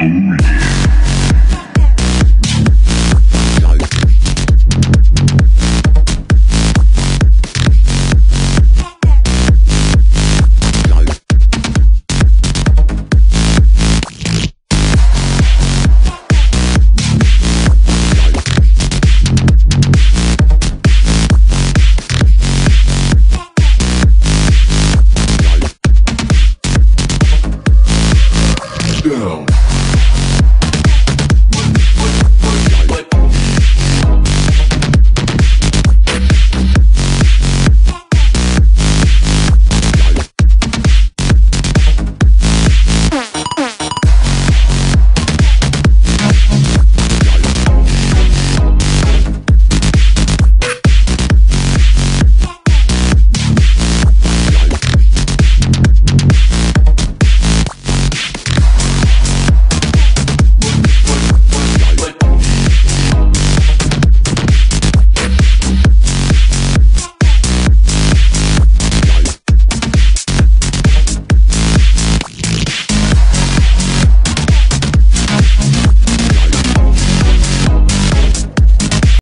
Holy.